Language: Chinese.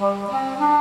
哈哈哈。